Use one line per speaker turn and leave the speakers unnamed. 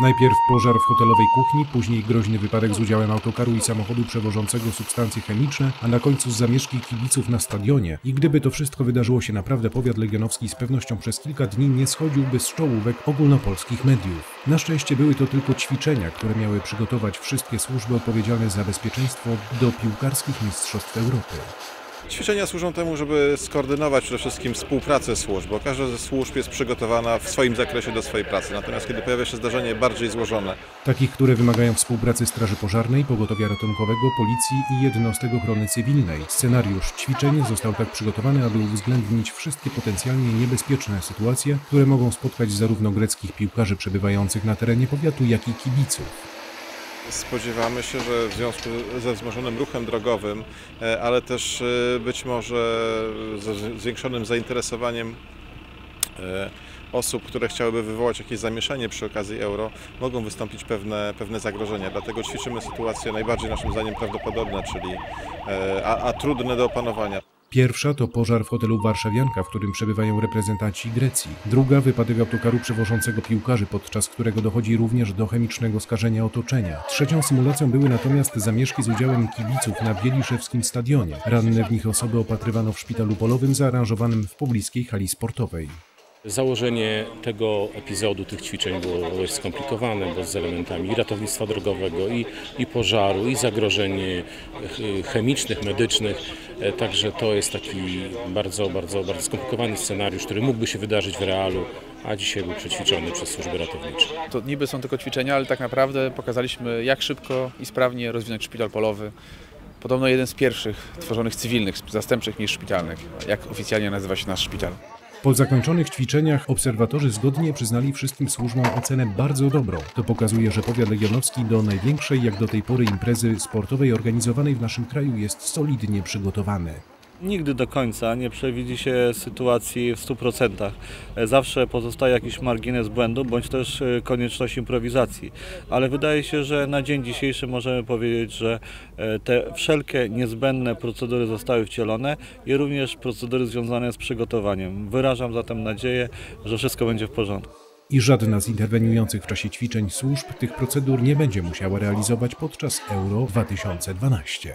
Najpierw pożar w hotelowej kuchni, później groźny wypadek z udziałem autokaru i samochodu przewożącego substancje chemiczne, a na końcu zamieszki kibiców na stadionie. I gdyby to wszystko wydarzyło się naprawdę, powiat legionowski z pewnością przez kilka dni nie schodziłby z czołówek ogólnopolskich mediów. Na szczęście były to tylko ćwiczenia, które miały przygotować wszystkie służby odpowiedzialne za bezpieczeństwo do piłkarskich mistrzostw Europy.
Ćwiczenia służą temu, żeby skoordynować przede wszystkim współpracę służb, bo każda ze służb jest przygotowana w swoim zakresie do swojej pracy. Natomiast kiedy pojawia się zdarzenie bardziej złożone,
Takich, które wymagają współpracy Straży Pożarnej, Pogotowia Ratunkowego, Policji i jednostek ochrony cywilnej. Scenariusz ćwiczeń został tak przygotowany, aby uwzględnić wszystkie potencjalnie niebezpieczne sytuacje, które mogą spotkać zarówno greckich piłkarzy przebywających na terenie powiatu, jak i kibiców.
Spodziewamy się, że w związku ze wzmożonym ruchem drogowym, e, ale też e, być może ze zwiększonym zainteresowaniem e, osób, które chciałyby wywołać jakieś zamieszanie przy okazji euro, mogą wystąpić pewne, pewne zagrożenia. Dlatego ćwiczymy sytuacje najbardziej naszym zdaniem prawdopodobne, czyli a, a trudne do opanowania.
Pierwsza to pożar w hotelu Warszawianka, w którym przebywają reprezentanci Grecji. Druga wypadek autokaru przewożącego piłkarzy, podczas którego dochodzi również do chemicznego skażenia otoczenia. Trzecią symulacją były natomiast zamieszki z udziałem kibiców na Bieliszewskim stadionie. Ranne w nich osoby opatrywano w szpitalu polowym zaaranżowanym w pobliskiej hali sportowej.
Założenie tego epizodu, tych ćwiczeń było dość skomplikowane, bo z elementami ratownictwa drogowego, i, i pożaru, i zagrożeń e, ch- chemicznych, medycznych. E, Także to jest taki bardzo, bardzo, bardzo skomplikowany scenariusz, który mógłby się wydarzyć w realu, a dzisiaj był przećwiczony przez służby ratownicze.
To niby są tylko ćwiczenia, ale tak naprawdę pokazaliśmy, jak szybko i sprawnie rozwinąć szpital polowy. Podobno jeden z pierwszych tworzonych cywilnych, zastępczych niż szpitalnych, jak oficjalnie nazywa się nasz szpital.
Po zakończonych ćwiczeniach obserwatorzy zgodnie przyznali wszystkim służbom ocenę bardzo dobrą. To pokazuje, że powiat legionowski do największej jak do tej pory imprezy sportowej organizowanej w naszym kraju jest solidnie przygotowany.
Nigdy do końca nie przewidzi się sytuacji w 100%. E, Zawsze pozostaje jakiś margines błędu bądź też e, konieczność improwizacji. Ale wydaje się, że na dzień dzisiejszy możemy powiedzieć, że e, te wszelkie niezbędne procedury zostały wcielone i również procedury związane z przygotowaniem. Wyrażam zatem nadzieję, że wszystko będzie w porządku.
I żadna z interweniujących w czasie ćwiczeń służb tych procedur nie będzie musiała realizować podczas Euro 2012.